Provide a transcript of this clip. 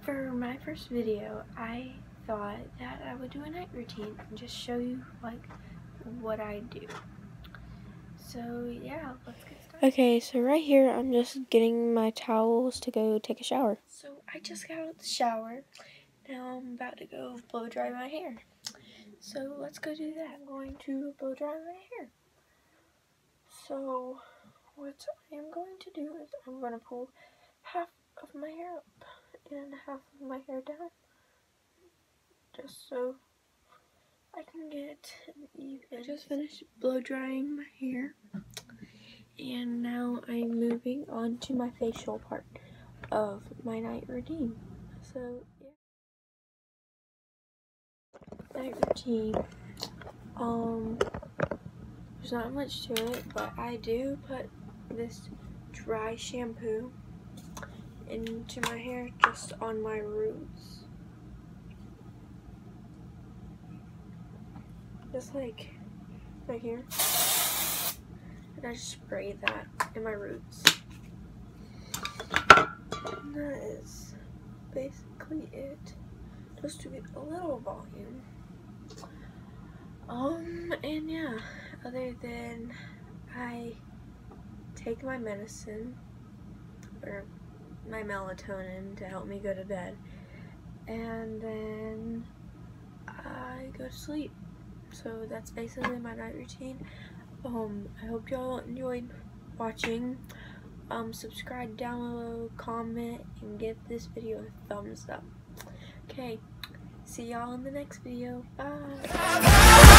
for my first video, I thought that I would do a night routine and just show you like what I do. So yeah, let's get started. Okay, so right here I'm just getting my towels to go take a shower. So I just got out of the shower. Now I'm about to go blow dry my hair. So let's go do that. I'm going to blow dry my hair. So what I am going to do is I'm going to pull half of my hair up and half of my hair down just so I can get even. I just finished blow drying my hair and now I'm moving on to my facial part of my night routine. So yeah. Night routine. Um there's not much to it, but I do put this dry shampoo into my hair just on my roots. Just like right here. And I just spray that in my roots. And that is basically it. Just to get a little volume. Um, and yeah, other than I take my medicine, or my melatonin to help me go to bed. And then I go to sleep. So that's basically my night routine. Um, I hope y'all enjoyed watching. Um, subscribe down below, comment, and give this video a thumbs up. Okay, see y'all in the next video. Bye!